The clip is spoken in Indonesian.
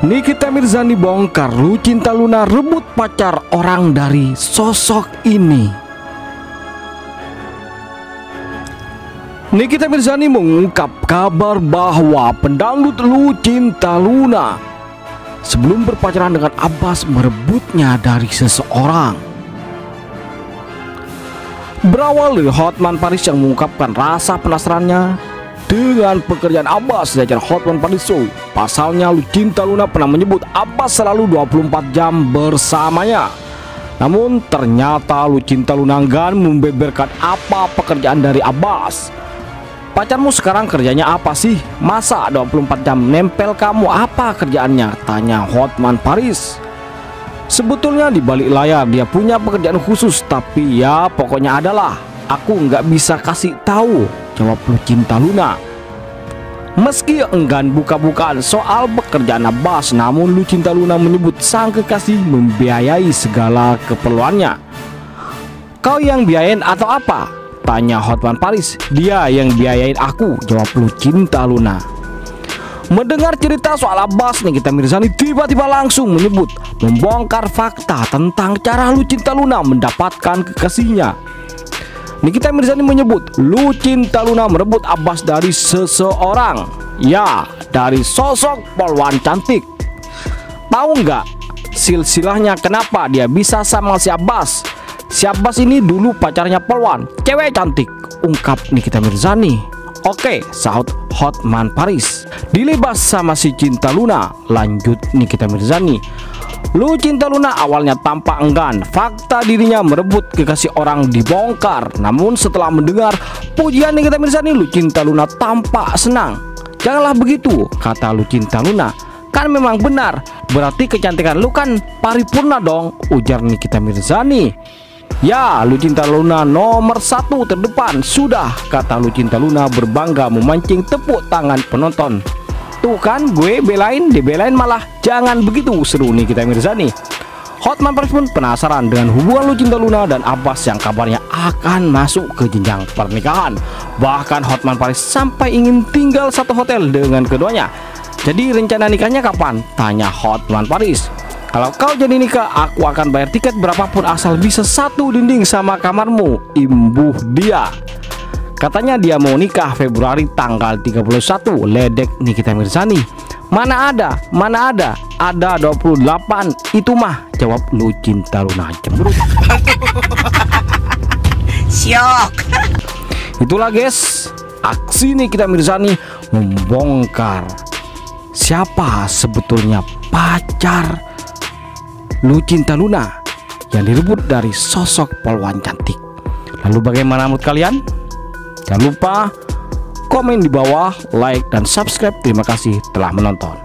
Nikita Mirzani bongkar Lucinta Luna rebut pacar orang dari sosok ini. Nikita Mirzani mengungkap kabar bahwa pendangdut Lucinta Luna sebelum berpacaran dengan Abbas merebutnya dari seseorang. Berawal dari Hotman Paris yang mengungkapkan rasa penasarannya dengan pekerjaan Abbas di acara Hotman Paris Show. Pasalnya Lucinta Luna pernah menyebut Abbas selalu 24 jam bersamanya. Namun ternyata Lucinta Luna enggan membeberkan apa pekerjaan dari Abbas. Pacarmu sekarang kerjanya apa sih? Masa 24 jam nempel kamu apa kerjaannya? Tanya Hotman Paris. Sebetulnya di balik layar dia punya pekerjaan khusus tapi ya pokoknya adalah aku nggak bisa kasih tahu jawab Lucinta Luna. Meski enggan buka-bukaan soal pekerjaan Abbas, namun Lucinta Luna menyebut sang kekasih membiayai segala keperluannya. Kau yang biayain atau apa? Tanya Hotman Paris. Dia yang biayain aku, jawab Lucinta Luna. Mendengar cerita soal Abbas, Nikita Mirzani tiba-tiba langsung menyebut membongkar fakta tentang cara Lucinta Luna mendapatkan kekasihnya. Nikita Mirzani menyebut Lucinta Luna merebut Abbas dari seseorang. Ya, dari sosok polwan cantik. Tahu nggak silsilahnya kenapa dia bisa sama si Abbas? Si Abbas ini dulu pacarnya polwan, cewek cantik Ungkap Nikita Mirzani. Oke, sahut Hotman Paris. Dilibas sama si Cinta Luna Lanjut Nikita Mirzani Lucinta Luna awalnya tampak enggan. Fakta dirinya merebut kekasih orang dibongkar. Namun setelah mendengar pujian Nikita Mirzani Lucinta Luna tampak senang. Janganlah begitu kata Lucinta Luna. Kan memang benar Berarti kecantikan lu kan paripurna dong Ujar Nikita Mirzani Ya Lucinta Luna nomor satu terdepan. Sudah kata Lucinta Luna berbangga memancing tepuk tangan penonton Tuh kan gue belain, dibelain malah. Jangan begitu seru nih kita Mirzani Hotman Paris pun penasaran dengan hubungan Lucinta Luna dan Abbas yang kabarnya akan masuk ke jenjang pernikahan. Bahkan Hotman Paris sampai ingin tinggal satu hotel dengan keduanya. Jadi rencana nikahnya kapan? Tanya Hotman Paris Kalau kau jadi nikah, aku akan bayar tiket berapapun asal bisa satu dinding sama kamarmu. Imbuh dia Katanya dia mau nikah Februari tanggal 31 Ledek Nikita Mirzani. Mana ada, mana ada Ada 28 Itu mah Jawab Lucinta Luna cemberut Syok. Itulah guys. Aksi Nikita Mirzani Membongkar. Siapa sebetulnya pacar Lucinta Luna Yang direbut dari sosok polwan cantik? Lalu bagaimana menurut kalian? Jangan lupa komen di bawah, like dan subscribe. Terima kasih telah menonton.